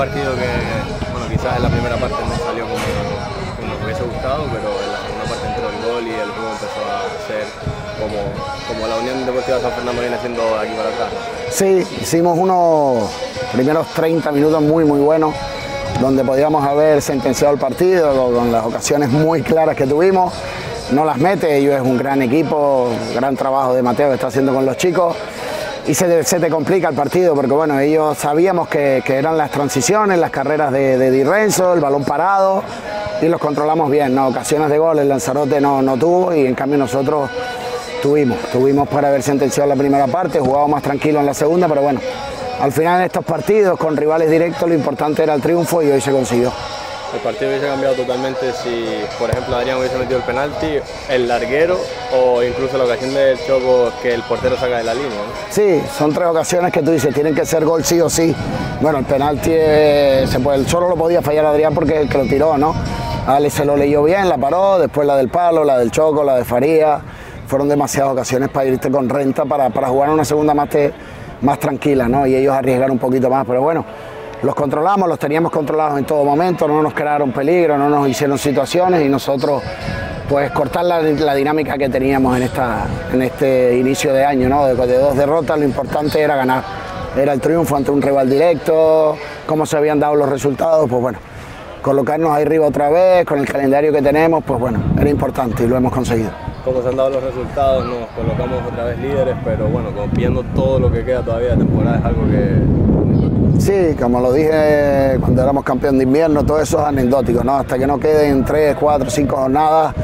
partido que, bueno, quizás en la primera parte no salió como, nos hubiese gustado, pero en la segunda parte entró el gol y el juego empezó a ser como, como la Unión Deportiva San Fernando viene haciendo aquí para atrás. Sí, hicimos unos primeros 30 minutos muy, muy buenos, donde podíamos haber sentenciado el partido con las ocasiones muy claras que tuvimos. No las mete, ellos es un gran equipo, gran trabajo de Mateo que está haciendo con los chicos y se, te complica el partido porque bueno, ellos sabíamos que, eran las transiciones, las carreras de, de Di Renzo, el balón parado y los controlamos bien, ¿no? ocasiones de gol el Lanzarote no, no tuvo y en cambio nosotros tuvimos, tuvimos para haber sentenciado la primera parte, jugábamos más tranquilo en la segunda, pero bueno, al final en estos partidos con rivales directos lo importante era el triunfo y hoy se consiguió el partido hubiese cambiado totalmente si, por ejemplo, Adrián hubiese metido el penalti, el larguero o incluso la ocasión del choco que el portero saca de la línea. Sí, son tres ocasiones que tú dices, tienen que ser gol sí o sí. Bueno, el penalti eh, se puede, solo lo podía fallar Adrián porque el que lo tiró, ¿no? Ale se lo leyó bien, la paró, después la del palo, la del choco, la de Faría. Fueron demasiadas ocasiones para irte con renta, para, para jugar una segunda más, más tranquila, ¿no? Y ellos arriesgar un poquito más, pero bueno los controlamos, los teníamos controlados en todo momento, no nos crearon peligro, no nos hicieron situaciones y nosotros pues cortar la, dinámica que teníamos en, esta, en este inicio de año, ¿no? de, de, dos derrotas lo importante era ganar, era el triunfo ante un rival directo, cómo se habían dado los resultados, pues bueno, colocarnos ahí arriba otra vez, con el calendario que tenemos, pues bueno, era importante y lo hemos conseguido. Cómo se han dado los resultados, nos colocamos otra vez líderes, pero bueno, viendo todo lo que queda todavía de temporada es algo que Sí, como lo dije cuando éramos campeón de invierno, todo eso es anecdótico, ¿no? Hasta que no queden tres, cuatro, cinco jornadas,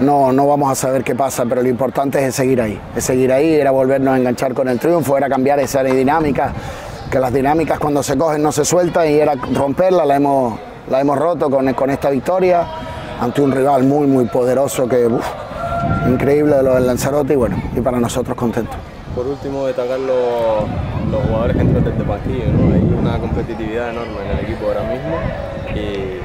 no, no vamos a saber qué pasa, pero lo importante es seguir ahí, es seguir ahí, era volvernos a enganchar con el triunfo, era cambiar esa dinámica, que las dinámicas cuando se cogen no se sueltan y era romperla, la hemos, la hemos roto con, con esta victoria ante un rival muy, muy poderoso que, increíble lo del Lanzarote y bueno, y para nosotros contentos. Por último, destacar los, los jugadores que entran desde partido, ¿no? Hay una competitividad enorme en el equipo ahora mismo y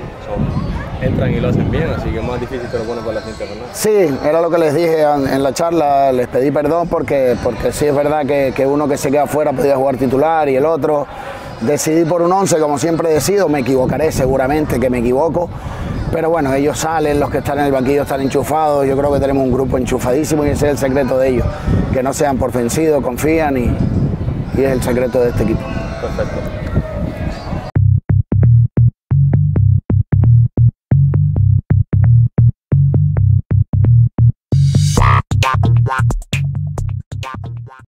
entran y lo hacen bien, así que más difícil te lo por la jornada. Sí, era lo que les dije en la charla, les pedí perdón porque, porque sí es verdad que, que uno que se queda afuera podía jugar titular y el otro decidí por un 11 como siempre decido, me equivocaré seguramente que me equivoco, pero bueno, ellos salen, los que están en el banquillo están enchufados, yo creo que tenemos un grupo enchufadísimo y ese es el secreto de ellos, que no sean por vencidos, confían y, y es el secreto de este equipo. Perfecto.